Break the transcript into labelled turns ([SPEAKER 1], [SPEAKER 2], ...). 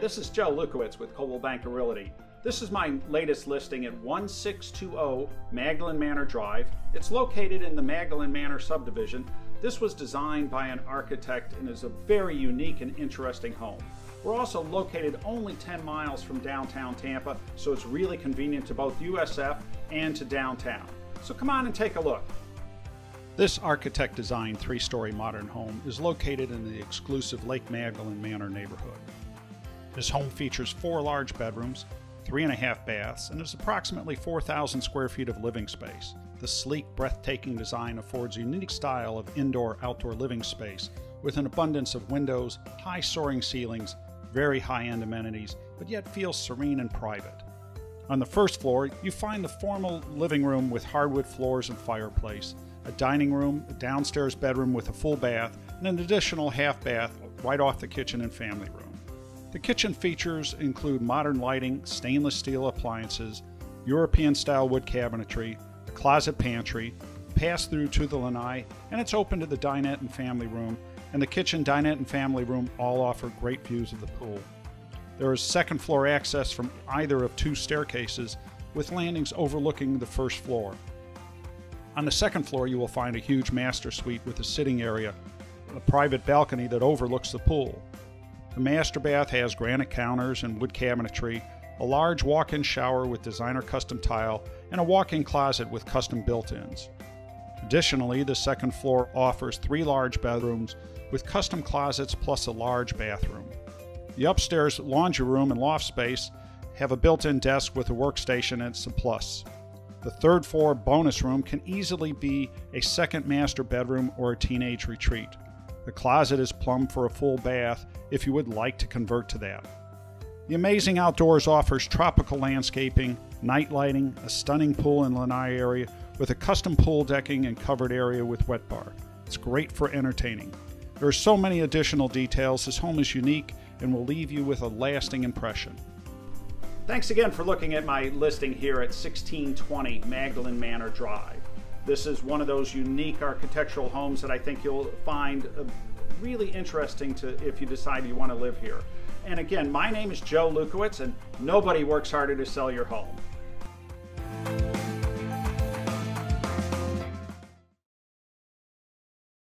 [SPEAKER 1] this is Joe Lewkowicz with Coldwell Banker Realty. This is my latest listing at 1620 Magdalene Manor Drive. It's located in the Magdalene Manor subdivision. This was designed by an architect and is a very unique and interesting home. We're also located only 10 miles from downtown Tampa, so it's really convenient to both USF and to downtown. So come on and take a look. This architect designed three story modern home is located in the exclusive Lake Magdalene Manor neighborhood. This home features four large bedrooms, three and a half baths, and is approximately 4,000 square feet of living space. The sleek, breathtaking design affords a unique style of indoor outdoor living space with an abundance of windows, high soaring ceilings, very high end amenities, but yet feels serene and private. On the first floor, you find the formal living room with hardwood floors and fireplace, a dining room, a downstairs bedroom with a full bath, and an additional half bath right off the kitchen and family room. The kitchen features include modern lighting, stainless steel appliances, European style wood cabinetry, a closet pantry, pass through to the lanai, and it's open to the dinette and family room, and the kitchen, dinette, and family room all offer great views of the pool. There is second floor access from either of two staircases, with landings overlooking the first floor. On the second floor, you will find a huge master suite with a sitting area, a private balcony that overlooks the pool. The master bath has granite counters and wood cabinetry, a large walk in shower with designer custom tile, and a walk in closet with custom built ins. Additionally, the second floor offers three large bedrooms with custom closets plus a large bathroom. The upstairs laundry room and loft space have a built in desk with a workstation and some plus. The third floor bonus room can easily be a second master bedroom or a teenage retreat. The closet is plumbed for a full bath if you would like to convert to that. The amazing outdoors offers tropical landscaping, night lighting, a stunning pool and lanai area with a custom pool decking and covered area with wet bar. It's great for entertaining. There are so many additional details. This home is unique and will leave you with a lasting impression. Thanks again for looking at my listing here at 1620 Magdalene Manor Drive. This is one of those unique architectural homes that I think you'll find uh, really interesting to if you decide you want to live here. And again, my name is Joe Lewkowicz, and nobody works harder to sell your home.